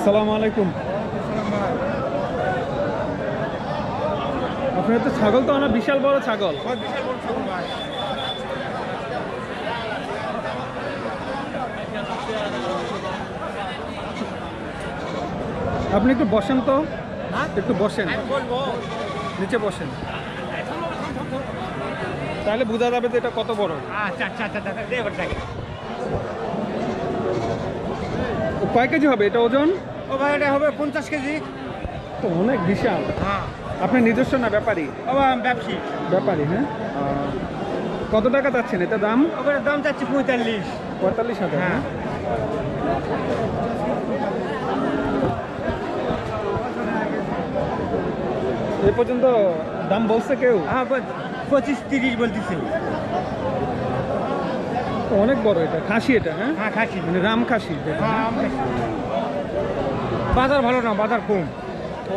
আসসালামু আলাইকুম। আপনার তো ছাগল তো অনেক বিশাল বড় ছাগল। আপনি একটু বসেন তো। একটু বসেন। নিচে বসেন। তাহলে বোঝা যাবে যে এটা কত বড় আচ্ছা আচ্ছা আচ্ছা আচ্ছা দে এবার দেখে ও কয় কেজি হবে এটা ওজন? ও ভাই এটা হবে পঞ্চাশ কেজি। তো অনেক বিশাল। হ্যাঁ। আপনি নিজস্ব না ব্যাপারী? ও ভাই আমি ব্যবসী ব্যাপারী হ্যাঁ? কত টাকা চাচ্ছেন? এটা দাম? ওখানে দাম চাচ্ছি পঁয়তাল্লিশ। পঁয়তাল্লিশ হাজার হ্যাঁ। হ্যাঁ। এ পর্যন্ত দাম বলছে কেউ? হ্যাঁ পঁচিশ তিরিশ বলতেছে। অনেক বড় এটা। খাসি এটা হ্যাঁ? হ্যাঁ খাচ্ছি মানে রাম খাসি হ্যাঁ বাজার ভালো না বাজার কম।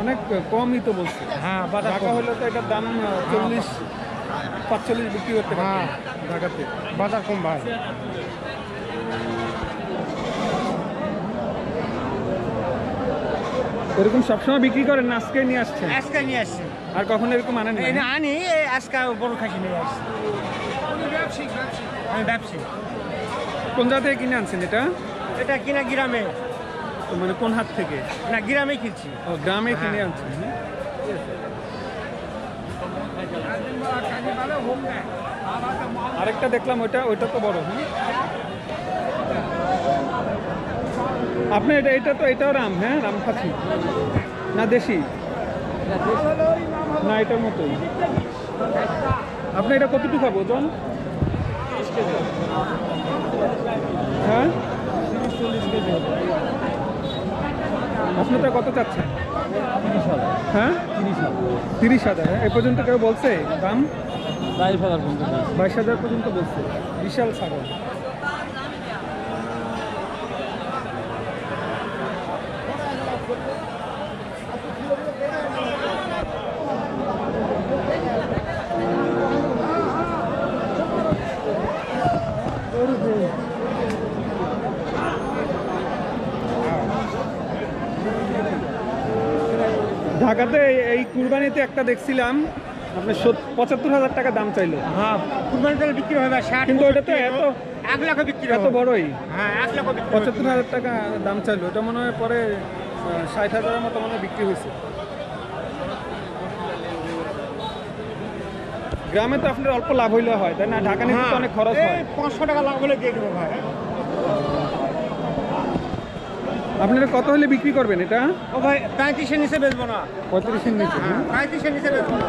অনেক কমই তো বলছে। হ্যাঁ বাজার ঢাকা কম। হলে তো এটার দাম চল্লিশ পাঁচচল্লিশ বিক্রি করতে হ্যাঁ। ঢাকাতে। বাজার কম ভাই। এরকম সবসময় বিক্রি করেন না আজকে নিয়ে আসছেন? আজকে নিয়ে আসছি। আর কখনো এরকম আনেন আনি আজকে বড় খাসি নিয়ে আসছি। আমি ব্যবসী কোন জায়গা থেকে কিনে আনছেন এটা? এটা কিনা গ্রামে। মানে কোন হাট থেকে? না গ্রামে কিনছি। ও গ্রামে কিনে হ্যাঁ। আনছেন হ্যাঁ? আরেকটা দেখলাম ওইটা ওইটা তো বড় হ্যাঁ? আপনি এটা এটা তো এটাও রাম হ্যাঁ? রাম খাসি। না দেশি? না এটার মতোই। আপনি এটা কতটুকু হবে ওজন? হ্যাঁ আপনি তো কত চাচ্ছেন? হ্যাঁ? তিরিশ হাজার। হ্যাঁ এ পর্যন্ত কেউ বলছে? দাম? বাইশ হাজার পর্যন্ত বাইশ হাজার পর্যন্ত বলছে। বিশাল ছাগল। ঢাকাতে এই- কুরবানিতে একটা দেখছিলাম আপনার পঁচাত্তর হাজার টাকা দাম চাইলো। হ্যাঁ কুরবানি তেল বিক্রি হবে ষাট কিন্তু ওটা তো এত- এক লাখ বিক্রি এত বড়ই? হ্যাঁ এক লাখ পঁচাত্তর হাজার টাকা দাম চাইলো। এটা মনে হয় পরে ষাট হাজারের মতো মনে হয় বিক্রি হয়েছে। গ্রামে তো আপনার অল্প লাভ হইলে হয় তাই না? ঢাকা নিতে তো হ্যাঁ, অনেক খরচ হয়। পাঁচশো টাকা লাভ হলে দিয়ে দেবো ভাই। আপনারা কত হলে বিক্রি করবেন এটা? ও ভাই পঁয়ত্রিশের নিচে বেচবো না। পঁয়ত্রিশের নিচে হ্যাঁ পঁয়ত্রিশের নিচে বেচবো না।